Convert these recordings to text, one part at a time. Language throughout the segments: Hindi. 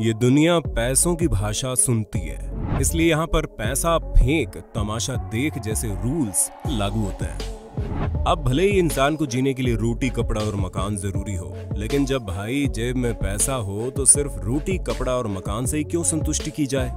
ये दुनिया पैसों की भाषा सुनती है। इसलिए यहाँ पर पैसा फेंक, तमाशा देख जैसे रूल्स लागू होते हैं। अब भले ही इंसान को जीने के लिए रोटी, कपड़ा और मकान ज़रूरी हो, लेकिन जब भाई जेब में पैसा हो तो सिर्फ़ रोटी, कपड़ा और मकान से ही क्यों संतुष्टि की जाए?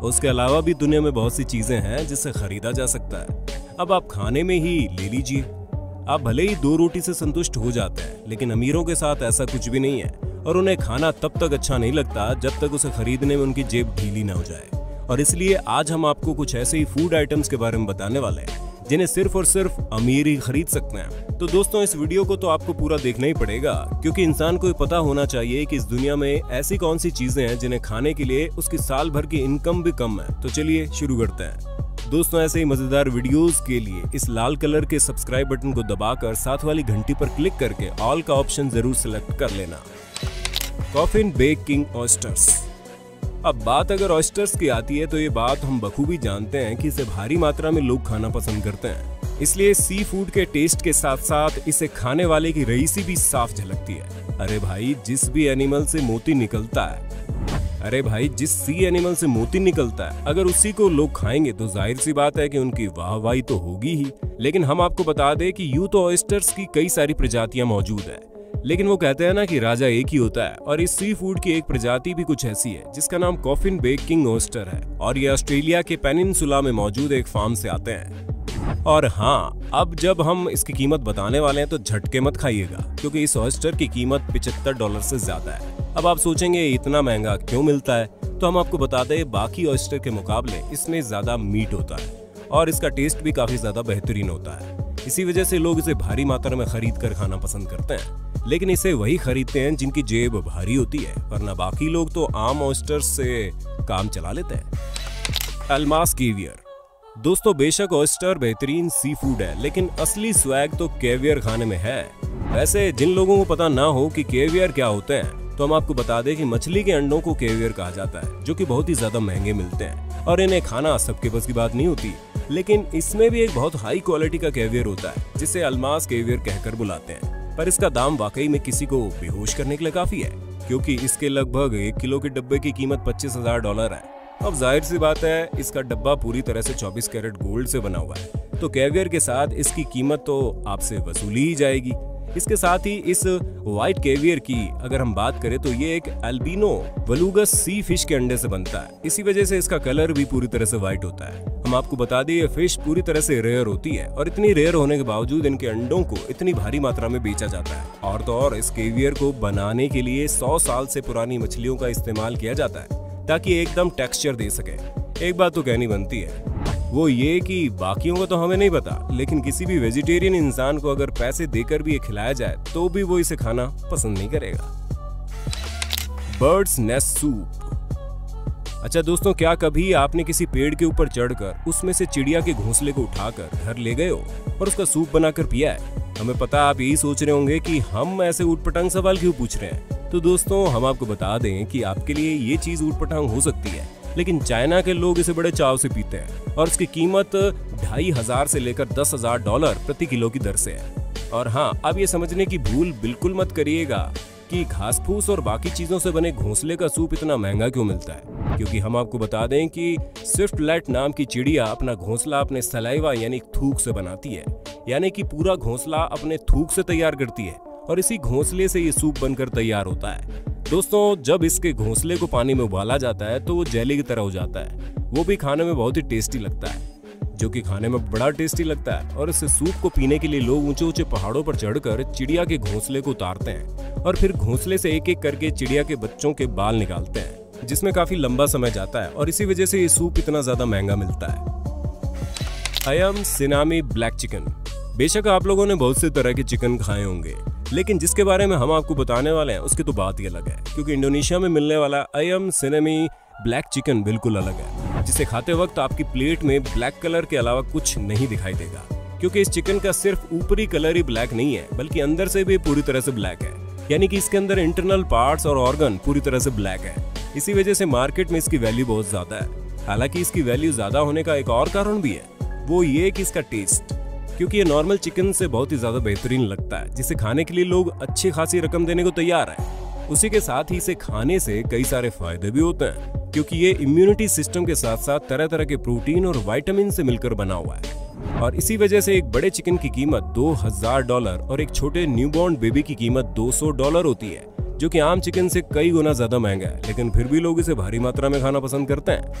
उसके अलावा भी दुनिया में बहुत सी चीज़ें हैं जिसे खरीदा जा सकता है। अब आप खाने में ही ले लीजिए। आप भले ही दो रोटी से संतुष्ट हो जाते हैं, लेकिन अमीरों के साथ ऐसा कुछ भी नहीं है। और उन्हें खाना तब तक अच्छा नहीं लगता जब तक उसे खरीदने में उनकी जेब ढीली ना हो जाए। और इसलिए आज हम आपको कुछ ऐसे ही फ़ूड आइटम्स के बारे में बताने वाले हैं, जिन्हें सिर्फ़ और सिर्फ़ अमीर ही खरीद सकते हैं। तो दोस्तों, इस वीडियो को तो आपको पूरा देखना ही पड़ेगा, क्योंकि इंसान को पता होना चाहिए कि इस दुनिया में ऐसी कौन सी चीज़ें हैं जिन्हें खाने के लिए उसकी साल भर की इनकम भी कम है। तो चलिए शुरू करते हैं। दोस्तों, ऐसे ही मज़ेदार वीडियोस के लिए इस लाल कलर के सब्सक्राइब बटन को दबाकर साथ वाली घंटी पर क्लिक करके ऑल का ऑप्शन ज़रूर सिलेक्ट कर लेना। कॉफिन बेकिंग ऑयस्टर्स अब बात अगर ऑयस्टर्स की आती है तो ये बात हम बखूबी जानते हैं कि इसे भारी मात्रा में लोग खाना पसंद करते हैं। इसलिए सी फ़ूड के टेस्ट के साथ साथ इसे खाने वाले की रईसी भी साफ़ झलकती है। अरे भाई, जिस भी एनिमल से मोती निकलता है। अरे भाई, जिस सी एनिमल से मोती निकलता है, अगर उसी को लोग खाएँगे तो ज़ाहिर सी बात है कि उनकी वाहवाही तो होगी ही। लेकिन हम आपको बता दें कि यू तो ऑयस्टर्स की कई सारी प्रजातियाँ मौजूद है। लेकिन वो कहते हैं ना कि राजा एक ही होता है और इस सी फ़ूड की एक प्रजाति भी कुछ ऐसी है, जिसका नाम कॉफिन बेकिंग ओस्टर है और ये ऑस्ट्रेलिया के पेनिनसुला में मौजूद एक फार्म से आते हैं। और हाँ अब जब हम इसकी कीमत बताने वाले हैं तो झटके मत खाइएगा, क्योंकि इस ऑयस्टर की कीमत पिछहत्तर डॉलर से ज़्यादा है। अब आप सोचेंगे इतना महँगा क्यों मिलता है? तो हम आपको बता दें बाकी ऑयस्टर के मुकाबले इसमें ज़्यादा मीट होता है और इसका टेस्ट भी काफ़ी ज़्यादा बेहतरीन होता है। इसी वजह से लोग इसे भारी मात्रा में खरीद कर खाना पसंद करते हैं। लेकिन इसे वही खरीदते हैं जिनकी जेब भारी होती है, वरना बाकी लोग तो आम ऑयस्टर से काम चला लेते हैं। अलमास केवियर दोस्तों, बेशक ऑयस्टर बेहतरीन सी फ़ूड है, लेकिन असली स्वैग तो केवियर खाने में है। वैसे, जिन लोगों को पता ना हो कि केवियर क्या होते हैं तो हम आपको बता दें कि मछली के अंडों को केवियर कहा जाता है, जो कि बहुत ही ज़्यादा महँगे मिलते हैं, और इन्हें खाना सबके बस की बात नहीं होती। लेकिन इसमें भी एक बहुत हाई क्वालिटी का केवियर होता है, जिसे अलमास केवियर कहकर बुलाते हैं। पर इसका दाम वाकई में किसी को बेहोश करने के लिए काफ़ी है, क्योंकि इसके लगभग एक किलो के डब्बे की कीमत पच्चीस हज़ार डॉलर है। अब ज़ाहिर सी बात है, इसका डब्बा पूरी तरह से 24 कैरेट गोल्ड से बना हुआ है। तो कैवियर के साथ इसकी कीमत तो आपसे वसूली ही जाएगी। इसके साथ ही इस व्हाइट केवियर की अगर हम बात करें तो ये एक एल्बिनो वलूगस सी फ़िश के अंडे से बनता है। इसी वजह से इसका कलर भी पूरी तरह से व्हाइट होता है। हम आपको बता दें, ये फ़िश पूरी तरह से रेयर होती है और इतनी रेयर होने के बावजूद इनके अंडों को इतनी भारी मात्रा में बेचा जाता है। और तो और, इस केवियर को बनाने के लिए सौ साल से पुरानी मछलियों का इस्तेमाल किया जाता है, ताकि एकदम टेक्सचर दे सके। एक बात तो कहनी बनती है, वो ये कि बाकियों का तो हमें नहीं पता, लेकिन किसी भी वेजिटेरियन इंसान को अगर पैसे देकर भी ये खिलाया जाए तो भी वो इसे खाना पसंद नहीं करेगा। बर्ड्स नेस्ट सूप अच्छा दोस्तों, क्या कभी आपने किसी पेड़ के ऊपर चढ़कर उसमें से चिड़िया के घोंसले को उठाकर घर ले गए हो और उसका सूप बनाकर पिया है? हमें पता आप यही सोच रहे होंगे कि हम ऐसे उठपटांग सवाल क्यों पूछ रहे हैं? तो दोस्तों, हम आपको बता दें कि आपके लिए ये चीज़ उठपटांग हो सकती है, लेकिन चाइना के लोग इसे बड़े चाव से पीते हैं और इसकी कीमत ढाई हज़ार से लेकर दस हज़ार डॉलर प्रति किलो की दर से है। और हाँ अब ये समझने की भूल बिल्कुल मत करिएगा कि घास फूस और बाकी चीज़ों से बने घोंसले का सूप इतना महँगा क्यों मिलता है? क्योंकि हम आपको बता दें कि स्विफ्ट लाइट नाम की चिड़िया अपना घोंसला अपने सलाइवा यानी थूक से बनाती है। यानी कि पूरा घोंसला अपने थूक से तैयार करती है और इसी घोंसले से ये सूप बनकर तैयार होता है। दोस्तों, जब इसके घोंसले को पानी में उबाला जाता है तो वो जेली की तरह हो जाता है। वो भी खाने में बहुत ही टेस्टी लगता है, जो कि खाने में बड़ा टेस्टी लगता है और इस सूप को पीने के लिए लोग ऊँचे ऊँचे पहाड़ों पर चढ़कर चिड़िया के घोंसले को उतारते हैं और फिर घोंसले से एक एक करके चिड़िया के बच्चों के बाल निकालते हैं। जिसमें काफ़ी लंबा समय जाता है और इसी वजह से ये सूप इतना ज़्यादा महँगा मिलता है। अयम सिनामी ब्लैक चिकन बेशक आप लोगों ने बहुत से तरह के चिकन खाए होंगे, लेकिन जिसके बारे में हम आपको बताने वाले हैं, उसकी तो बात ही अलग है, क्योंकि इंडोनेशिया में मिलने वाला अयम सिनेमी ब्लैक चिकन बिल्कुल अलग है, जिसे खाते वक्त आपकी प्लेट में ब्लैक कलर के अलावा कुछ नहीं दिखाई देगा, क्योंकि इस चिकन का सिर्फ़ ऊपरी कलर ही ब्लैक नहीं है, बल्कि अंदर से भी पूरी तरह से ब्लैक है। यानी कि इसके अंदर इंटरनल पार्ट्स और ऑर्गन पूरी तरह से ब्लैक है। इसी वजह से मार्केट में इसकी वैल्यू बहुत ज़्यादा है। हालाँकि इसकी वैल्यू ज़्यादा होने का एक और कारण भी है। वो ये कि इसका टेस्ट क्योंकि ये नॉर्मल चिकन से बहुत ही ज़्यादा बेहतरीन लगता है, जिसे खाने के लिए लोग अच्छी खासी रकम देने को तैयार है। उसी के साथ ही इसे खाने से कई सारे फ़ायदे भी होते हैं, क्योंकि ये इम्यूनिटी सिस्टम के साथ साथ तरह तरह के प्रोटीन और वाइटामिन से मिलकर बना हुआ है। और इसी वजह से एक बड़े चिकन की कीमत 2000 डॉलर और एक छोटे न्यूबॉर्न बेबी की कीमत 200 डॉलर होती है, जो कि आम चिकन से कई गुना ज़्यादा महँगा है, लेकिन फिर भी लोग इसे भारी मात्रा में खाना पसंद करते हैं।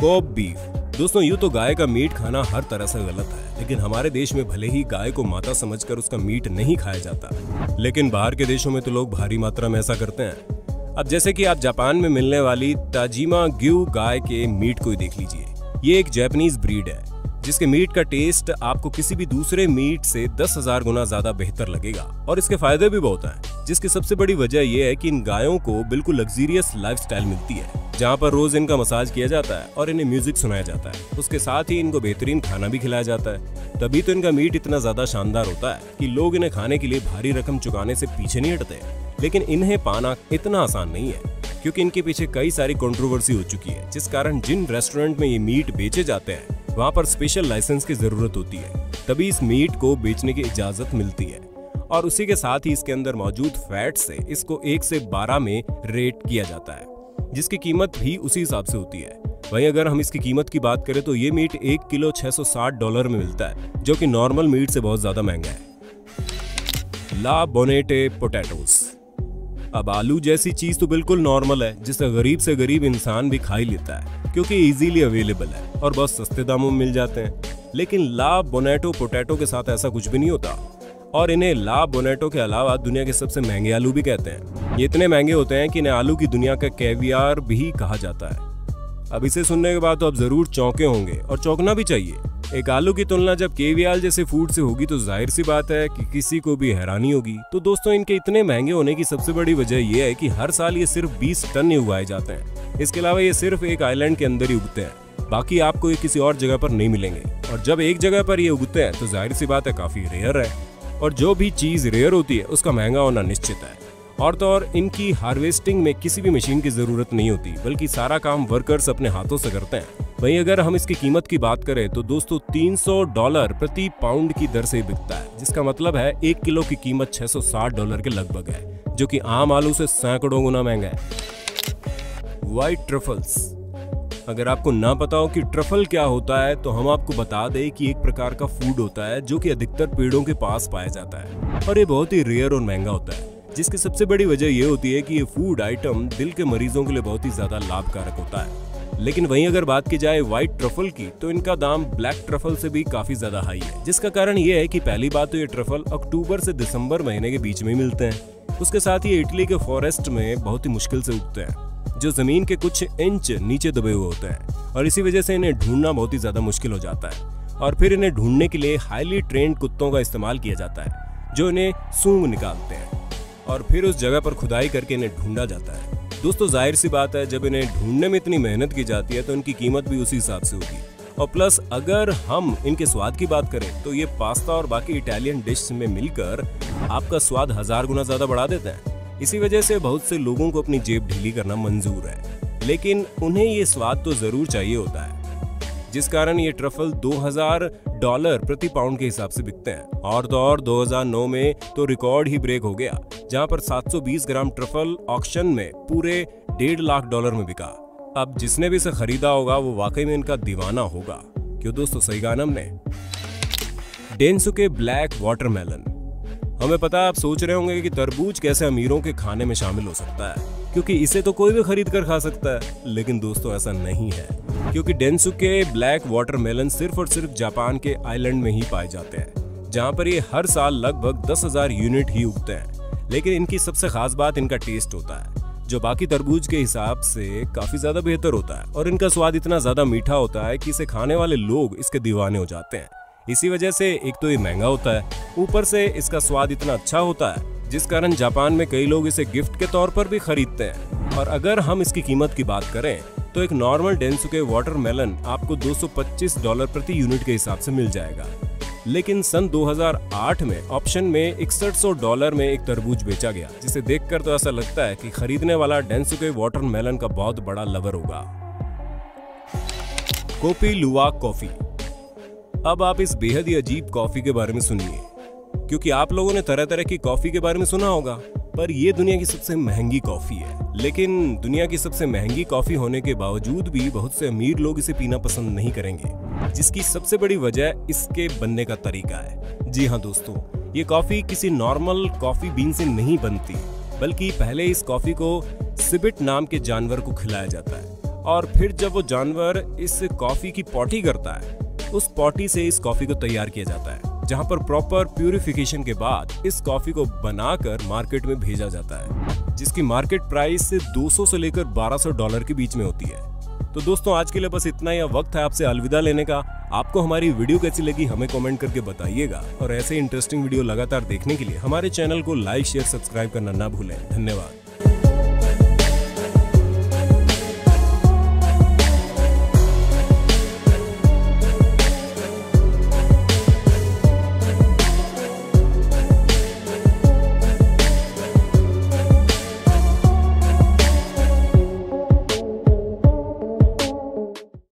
Kobe beef. दोस्तों, यूँ तो गाय का मीट खाना हर तरह से गलत है, लेकिन हमारे देश में भले ही गाय को माता समझकर उसका मीट नहीं खाया जाता, लेकिन बाहर के देशों में तो लोग भारी मात्रा में ऐसा करते हैं। अब जैसे कि आप जापान में मिलने वाली ताजिमा ग्यू गाय के मीट को देख लीजिए। ये एक जैपनीज ब्रीड है। जिसके मीट का टेस्ट आपको किसी भी दूसरे मीट से दस हज़ार गुना ज़्यादा बेहतर लगेगा। और इसके फ़ायदे भी बहुत हैं, जिसकी सबसे बड़ी वजह यह है कि इन गायों को बिल्कुल लग्जीरियस लाइफस्टाइल मिलती है, जहाँ पर रोज इनका मसाज किया जाता है और इन्हें म्यूज़िक सुनाया जाता है। उसके साथ ही इनको बेहतरीन खाना भी खिलाया जाता है। तभी तो इनका मीट इतना ज़्यादा शानदार होता है कि लोग इन्हें खाने के लिए भारी रकम चुकाने से पीछे नहीं हटते। लेकिन इन्हें पाना इतना आसान नहीं है। क्योंकि इनके पीछे कई सारी कंट्रोवर्सी हो चुकी है, जिस कारण जिन रेस्टोरेंट में ये मीट बेचे जाते हैं, वहाँ पर स्पेशल लाइसेंस की ज़रूरत होती है। तभी इस मीट को बेचने की इजाज़त मिलती है। और उसी के साथ ही इसके अंदर मौजूद फैट से इसको एक से बारह में रेट किया जाता है, जिसकी कीमत भी उसी हिसाब से होती है। वहीं अगर हम इसकी कीमत की बात करें तो ये मीट एक किलो 660 डॉलर में मिलता है, जो कि नॉर्मल मीट से बहुत ज़्यादा महँगा है। ला बोनेटे पोटैटोस अब आलू जैसी चीज़ तो बिल्कुल नॉर्मल है, जिसे गरीब से गरीब इंसान भी खा ही लेता है, क्योंकि इजीली अवेलेबल है और बहुत सस्ते दामों में मिल जाते हैं। लेकिन ला बोनेटो पोटैटो के साथ ऐसा कुछ भी नहीं होता। और इन्हें ला बोनेटो के अलावा दुनिया के सबसे महँगे आलू भी कहते हैं। ये इतने महँगे होते हैं कि इन्हें आलू की दुनिया का कैवियार भी कहा जाता है। अब इसे सुनने के बाद तो आप ज़रूर चौंके होंगे, और चौंकना भी चाहिए। एक आलू की तुलना जब केवियाल जैसे फ़ूड से होगी तो ज़ाहिर सी बात है कि किसी को भी हैरानी होगी। तो दोस्तों, इनके इतने महँगे होने की सबसे बड़ी वजह यह है कि हर साल ये सिर्फ़ 20 टन ही उगाए जाते हैं। इसके अलावा ये सिर्फ़ एक आइलैंड के अंदर ही उगते हैं। बाकी आपको ये किसी और जगह पर नहीं मिलेंगे। और जब एक जगह पर ये उगते हैं तो ज़ाहिर सी बात है काफ़ी रेयर है। और जो भी चीज़ रेयर होती है, उसका महँगा होना निश्चित है। और तो और इनकी हार्वेस्टिंग में किसी भी मशीन की ज़रूरत नहीं होती, बल्कि सारा काम वर्कर्स अपने हाथों से करते हैं। वहीं अगर हम इसकी कीमत की बात करें तो दोस्तों 300 डॉलर प्रति पाउंड की दर से बिकता है, जिसका मतलब है एक किलो की कीमत 660 डॉलर के लगभग है, जो कि आम आलू से सैकड़ों गुना महँगा है। व्हाइट ट्रफल्स अगर आपको ना पता हो कि ट्रफल क्या होता है तो हम आपको बता दें कि एक प्रकार का फ़ूड होता है, जो कि अधिकतर पेड़ों के पास पाया जाता है, और ये बहुत ही रेयर और महँगा होता है। जिसकी सबसे बड़ी वजह यह होती है कि ये फ़ूड आइटम दिल के मरीजों के लिए बहुत ही ज़्यादा लाभकारक होता है। लेकिन वहीं अगर बात की जाए व्हाइट ट्रफल की तो इनका दाम ब्लैक ट्रफल से भी काफ़ी ज़्यादा हाई है, जिसका कारण ये है कि पहली बात तो ये ट्रफल अक्टूबर से दिसंबर महीने के बीच में मिलते हैं। उसके साथ ही इटली के फॉरेस्ट में बहुत ही मुश्किल से उगते हैं, जो ज़मीन के कुछ इंच नीचे दबे हुए होते हैं, और इसी वजह से इन्हें ढूंढना बहुत ही ज़्यादा मुश्किल हो जाता है। और फिर इन्हें ढूँढने के लिए हाईली ट्रेंड कुत्तों का इस्तेमाल किया जाता है, जो इन्हें सूंग निकालते हैं। और फिर उस जगह पर खुदाई करके इन्हें ढूंढा जाता है। दोस्तों ज़ाहिर सी बात है, जब इन्हें ढूँढने में इतनी मेहनत की जाती है तो इनकी कीमत भी उसी हिसाब से होगी। और प्लस, अगर हम इनके स्वाद की बात करें तो ये पास्ता और बाकी इटालियन डिश में मिलकर आपका स्वाद हज़ार गुना ज़्यादा बढ़ा देते हैं। इसी वजह से बहुत से लोगों को अपनी जेब ढीली करना मंजूर है। लेकिन उन्हें ये स्वाद तो ज़रूर चाहिए होता है। जिस कारण ये ट्रफल 2000 डॉलर प्रति पाउंड के हिसाब से बिकते हैं। और तो और 2009 में तो रिकॉर्ड ही ब्रेक हो गया, जहाँ पर 720 ग्राम ट्रफल ऑक्शन में पूरे डेढ़ लाख डॉलर में बिका। अब जिसने भी इसे खरीदा होगा, वो वाकई में इनका दीवाना होगा। क्यों दोस्तों? सही कहा हमने। Densuke black watermelon. हमें पता है आप सोच रहे होंगे कि तरबूज कैसे अमीरों के खाने में शामिल हो सकता है, क्योंकि इसे तो कोई भी खरीद कर खा सकता है। लेकिन दोस्तों, ऐसा नहीं है। क्योंकि डेंसुके ब्लैक वाटरमेलन सिर्फ़ और सिर्फ़ जापान के आइलैंड में ही पाए जाते हैं, जहाँ पर ये हर साल लगभग दस हज़ार यूनिट ही उगते हैं। लेकिन इनकी सबसे खास बात इनका टेस्ट होता है, जो बाकी तरबूज के हिसाब से काफ़ी ज़्यादा बेहतर होता है, और इनका स्वाद इतना ज़्यादा मीठा होता है कि इसे खाने वाले लोग इसके दीवाने हो जाते हैं। इसी वजह से एक तो ये महँगा होता है, ऊपर से इसका स्वाद इतना अच्छा होता है, जिस कारण जापान में कई लोग इसे गिफ्ट के तौर पर भी खरीदते हैं। और अगर हम इसकी कीमत की बात करें तो एक नॉर्मल डेंसुके वाटरमेलन आपको 225 डॉलर प्रति यूनिट के हिसाब से मिल जाएगा। लेकिन सन 2008 में ऑप्शन में इकसठ डॉलर में एक तरबूज बेचा गया, जिसे देखकर तो ऐसा लगता है कि खरीदने वाला डेंसुके वाटरमेलन का बहुत बड़ा लवर होगा। कोपी लुआ कॉफ़ी। अब आप इस बेहद ही अजीब कॉफ़ी के बारे में सुनिए, क्योंकि आप लोगों ने तरह तरह की कॉफ़ी के बारे में सुना होगा, पर यह दुनिया की सबसे महँगी कॉफ़ी है। लेकिन दुनिया की सबसे महँगी कॉफ़ी होने के बावजूद भी बहुत से अमीर लोग इसे पीना पसंद नहीं करेंगे, जिसकी सबसे बड़ी वजह इसके बनने का तरीका है। जी हाँ दोस्तों, ये कॉफ़ी किसी नॉर्मल कॉफ़ी बीन से नहीं बनती, बल्कि पहले इस कॉफ़ी को सिबिट नाम के जानवर को खिलाया जाता है, और फिर जब वो जानवर इस कॉफ़ी की पॉटी करता है, उस पॉटी से इस कॉफ़ी को तैयार किया जाता है। जहाँ पर प्रॉपर प्यूरिफिकेशन के बाद इस कॉफ़ी को बनाकर मार्केट में भेजा जाता है, जिसकी मार्केट प्राइस 200 से लेकर 1200 डॉलर के बीच में होती है। तो दोस्तों, आज के लिए बस इतना ही। वक्त है आपसे अलविदा लेने का। आपको हमारी वीडियो कैसी लगी, हमें कमेंट करके बताइएगा। और ऐसे इंटरेस्टिंग वीडियो लगातार देखने के लिए हमारे चैनल को लाइक शेयर सब्सक्राइब करना ना भूलें। धन्यवाद।